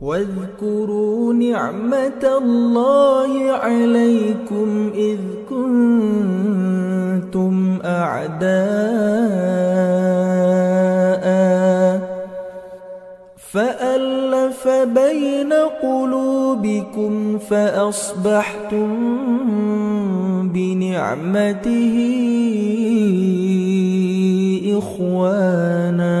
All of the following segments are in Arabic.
واذكروا نعمة الله عليكم إذ كنتم أعداء. فألف بين قلوبكم فأصبحتم بنعمته إخوانا.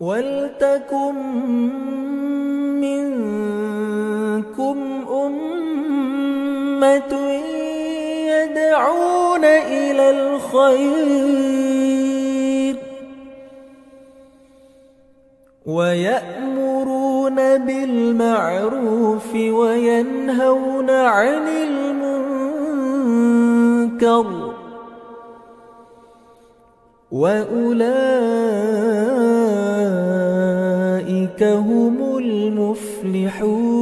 ولتكن منكم أمة يدعون إلى الخير ويأمرون بالمعروف وينهون عن المنكر وأولئك هم المفلحون.